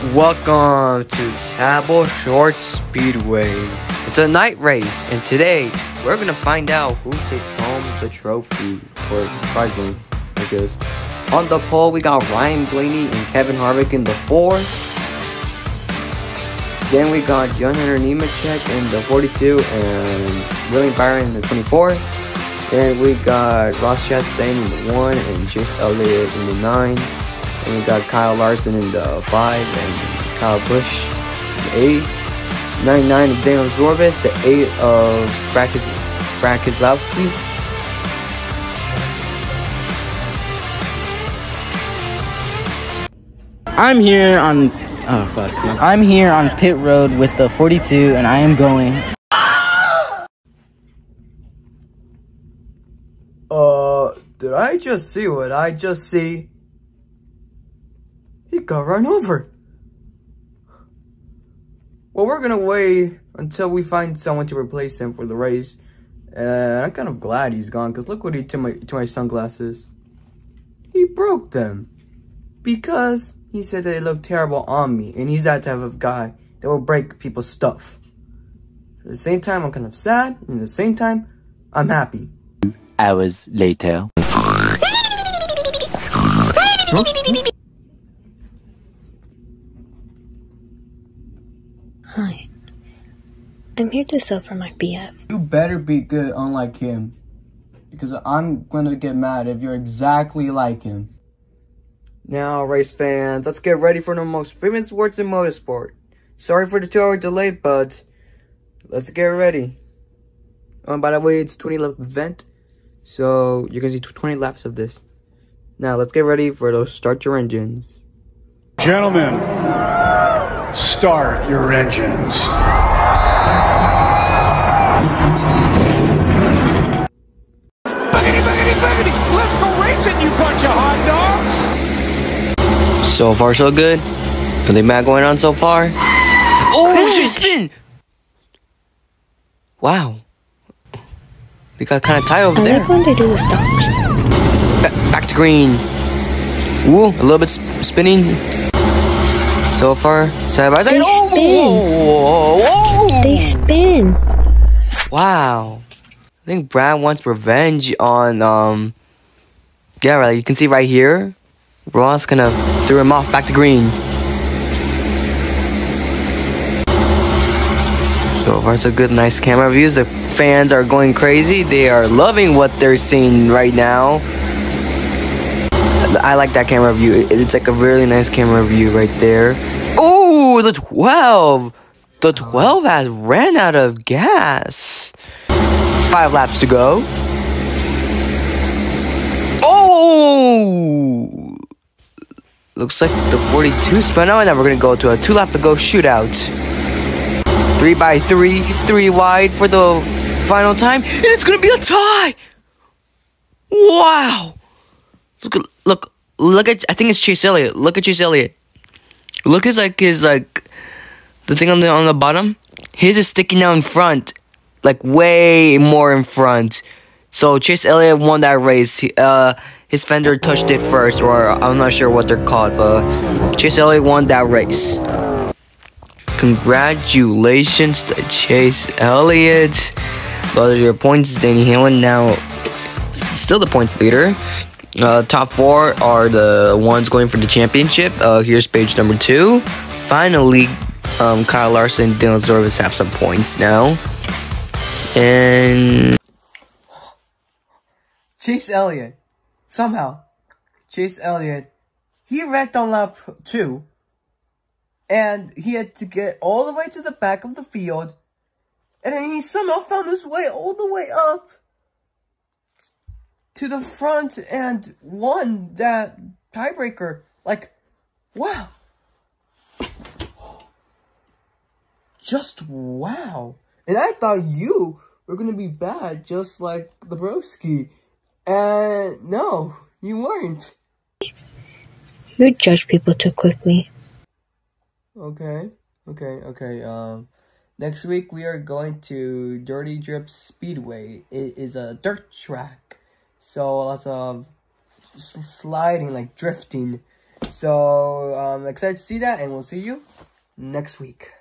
Welcome to Table Short Speedway. It's a night race, and today we're gonna find out who takes home the trophy or prize money, I guess. On the pole, we got Ryan Blaney and Kevin Harvick in the four. Then we got John Hunter Nemechek in the 42 and William Byron in the 24. Then we got Ross Chastain in the one and Chase Elliott in the nine. And we got Kyle Larson in the 5 and Kyle Busch in the 8. 99 of Daniel Suárez, the 8 of Brad, Brad I'm here on oh fuck. I'm here on pit road with the 42 and I am going Uh, did I just see what I just see? He got run over. Well, we're gonna wait until we find someone to replace him for the race. And I'm kind of glad he's gone, because look what he did to my, to my sunglasses. He broke them. Because he said that they look terrible on me, and he's that type of guy that will break people's stuff. At the same time, I'm kind of sad, and at the same time, I'm happy. hours later. I'm here to sell for my BF. You better be good unlike him. Because I'm gonna get mad if you're exactly like him. Now, race fans, let's get ready for the most famous sports in motorsport. Sorry for the two hour delay, but let's get ready. Oh, and by the way, it's 20 lap event. So you're gonna see 20 laps of this. Now let's get ready for those start your engines. Gentlemen, start your engines. Let's go racing, you bunch of hot dogs! So far, so good. Nothing bad going on so far. Oh, she spin! Wow. They got kind of tight over I there. like when they do the stops. Ba- back to green. Ooh, a little bit sp- spinning. So far, side by side. They Oh, whoa, whoa, whoa. They spin. Wow. I think Brad wants revenge on, um, yeah, right. You can see right here, Ross of threw him off back to green. So far, so good. Nice camera views. The fans are going crazy. They are loving what they're seeing right now. I like that camera view. It's like a really nice camera view right there. Oh, the 12. The 12 has ran out of gas. Five laps to go. Oh! Looks like the 42 spun out, and then we're gonna go to a two lap to go shootout. Three by three, three wide for the final time, and it's gonna be a tie! Wow! Look look look at I think it's Chase Elliott. Look at Chase Elliott. Look at like his like the thing on the on the bottom. His is sticking out in front, like way more in front. So Chase Elliott won that race. He, uh, his fender touched it first, or I'm not sure what they're called, but Chase Elliott won that race. Congratulations to Chase Elliott. Those are your points. Danny Hamlin now still the points leader. Uh, top four are the ones going for the championship. Uh, here's page number two. Finally, um, Kyle Larson and Dylan Suárez have some points now. And Chase Elliott, somehow, Chase Elliott, he wrecked on lap two, and he had to get all the way to the back of the field, and then he somehow found his way all the way up to the front and won that tiebreaker. Like, wow. Just wow. And I thought you were gonna be bad, just like the broski. And no, you weren't. You judge people too quickly. Okay, okay, okay. Um, next week we are going to Dirty Drip Speedway. It is a dirt track, so lots of sliding, like drifting, So I'm excited to see that, and we'll see you next week.